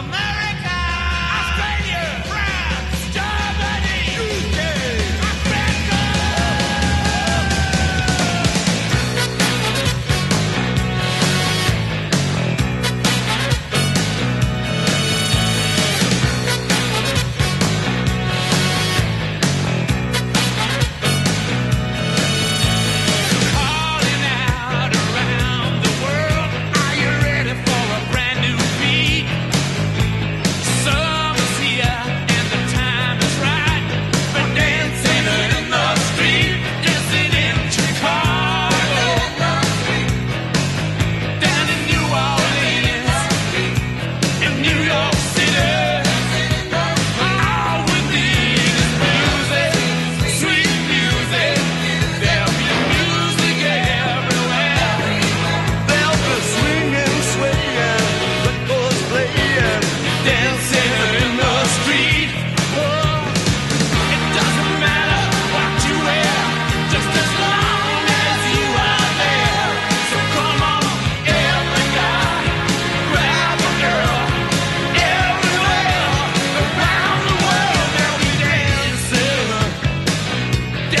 America.